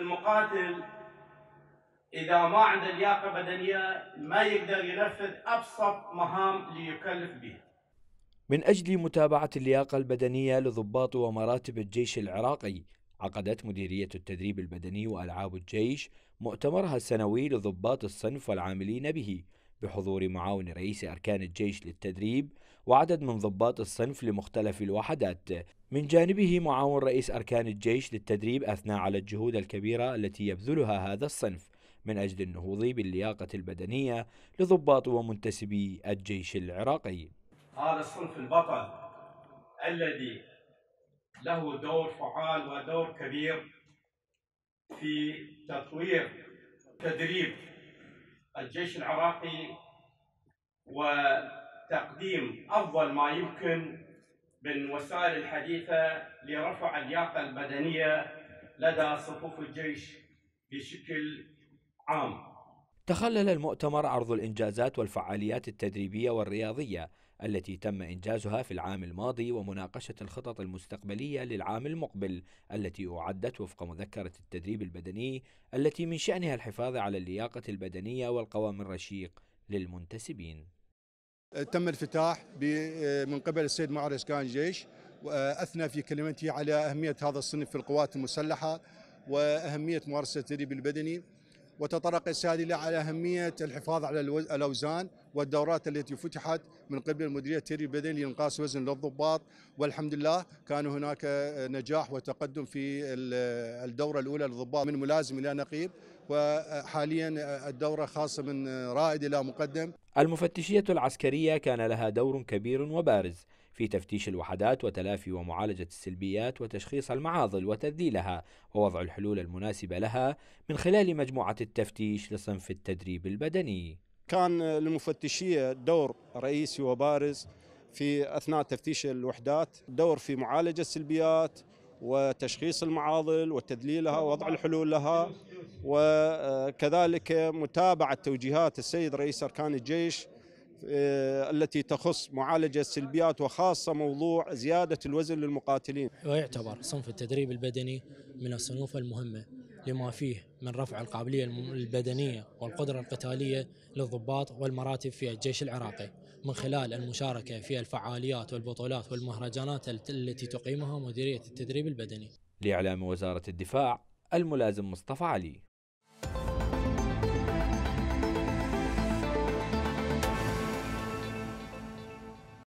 المقاتل. إذا ما عنده لياقة بدنية ما يقدر ينفذ أبسط مهام ليكلف بها. من أجل متابعة اللياقة البدنية لضباط ومراتب الجيش العراقي عقدت مديرية التدريب البدني وألعاب الجيش مؤتمرها السنوي لضباط الصنف والعاملين به. بحضور معاون رئيس أركان الجيش للتدريب وعدد من ضباط الصنف لمختلف الوحدات. من جانبه معاون رئيس أركان الجيش للتدريب أثنى على الجهود الكبيرة التي يبذلها هذا الصنف من أجل النهوض باللياقة البدنية لضباط ومنتسبي الجيش العراقي. هذا الصنف البطل الذي له دور فعال ودور كبير في تطوير تدريب الجيش العراقي وتقديم أفضل ما يمكن بالوسائل الحديثة لرفع اللياقة البدنية لدى صفوف الجيش بشكل عام. تخلل المؤتمر عرض الإنجازات والفعاليات التدريبية والرياضية التي تم إنجازها في العام الماضي ومناقشة الخطط المستقبلية للعام المقبل التي أعدت وفق مذكرة التدريب البدني التي من شأنها الحفاظ على اللياقة البدنية والقوام الرشيق للمنتسبين. تم الافتتاح من قبل السيد معر اسكان الجيش وأثنى في كلمته على أهمية هذا الصنف في القوات المسلحة وأهمية ممارسة التدريب البدني. وتطرق السادلة على أهمية الحفاظ على الأوزان. والدورات التي فتحت من قبل المديرية التدريب البدني لإنقاص وزن للضباط. والحمد لله كان هناك نجاح وتقدم في الدورة الأولى للضباط من ملازم إلى نقيب. وحاليا الدورة خاصة من رائد إلى مقدم. المفتشية العسكرية كان لها دور كبير وبارز في تفتيش الوحدات وتلافي ومعالجة السلبيات وتشخيص المعاضل وتذليلها ووضع الحلول المناسبة لها من خلال مجموعة التفتيش لصنف التدريب البدني. كان للمفتشية دور رئيسي وبارز في أثناء تفتيش الوحدات، دور في معالجة السلبيات وتشخيص المعاضل وتذليلها ووضع الحلول لها وكذلك متابعة توجيهات السيد رئيس أركان الجيش آه، التي تخص معالجة السلبيات وخاصة موضوع زيادة الوزن للمقاتلين. ويعتبر صنف التدريب البدني من الصنوف المهمة. لما فيه من رفع القابلية البدنية والقدرة القتالية للضباط والمراتب في الجيش العراقي. من خلال المشاركة في الفعاليات والبطولات والمهرجانات التي تقيمها مديرية التدريب البدني. لإعلام وزارة الدفاع الملازم مصطفى علي.